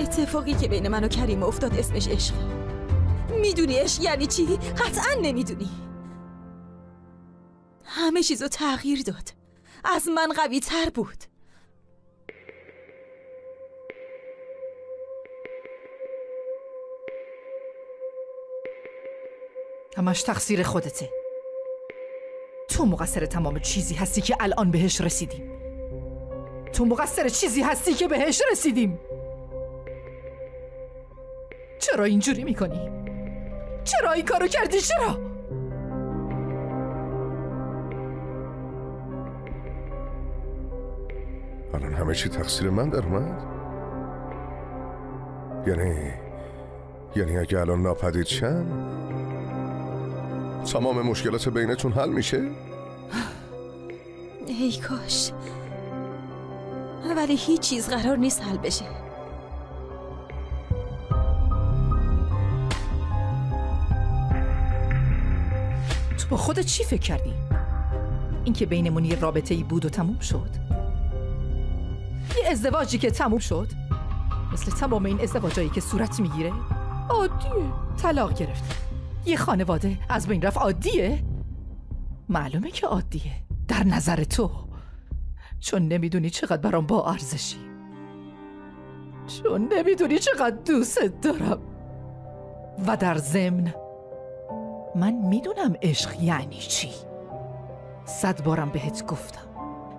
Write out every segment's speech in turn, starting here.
اتفاقی که بین من و کریم افتاد اسمش عشق. می‌دونی عشق یعنی چی؟ قطعا نمی‌دونی. همه چیزو تغییر داد. از من قوی تر بود. همش تقصیر خودته. تو مقصر تمام چیزی هستی که الان بهش رسیدیم. تو مقصر چیزی هستی که بهش رسیدیم. چرا اینجوری می‌کنی؟ چرا این کارو کردی چرا؟ الان همه چی تقصیر من در اومد؟ یعنی یعنی اگه الان ناپدید شم تمام مشکلات بینتون حل میشه؟ ای کاش ولی هیچ چیز قرار نیست حل بشه تو با خودت چی فکر کردی؟ اینکه بینمون یه رابطه ای بود و تموم شد. یه ازدواجی که تموم شد. مثل تمام این ازدواجایی که صورت می‌گیره. عادیه. طلاق گرفت یه خانواده از بین رفت. عادیه؟ معلومه که عادیه. در نظر تو. چون نمی‌دونی چقدر برام با ارزشی. چون نمی‌دونی چقدر دوست دارم. و در ضمن من می‌دونم عشق یعنی چی. صد بارم بهت گفتم.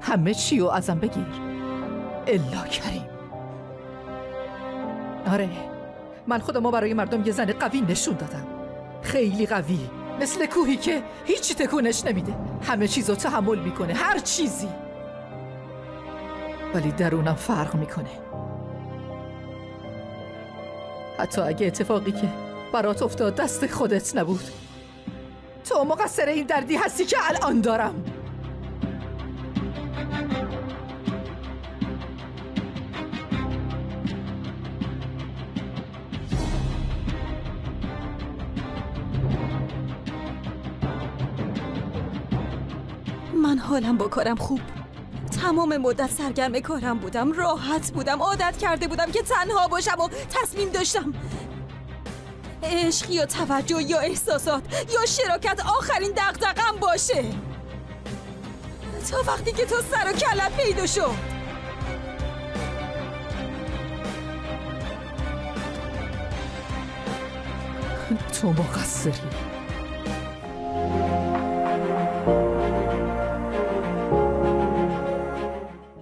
همه چی رو ازم بگیر. الا کریم. آره من خودمو برای مردم یه زن قوی نشون دادم. خیلی قوی. مثل کوهی که هیچی تکونش نمیده. همه چیزو تحمل می‌کنه. هر چیزی. ولی درونم فرق می‌کنه. حتی اگه اتفاقی که برات افتاد دست خودت نبود. تو مقصر این دردی هستی که الان دارم. من حالم با کارم خوب. تمام مدت سرگرم کارم بودم. راحت بودم. عادت کرده بودم که تنها باشم و تصمیم داشتم عشق یا توجه یا احساسات یا شراکت آخرین دقدقم باشه. تا وقتی که تو سر و کلت پیدا شد. تو مقصری.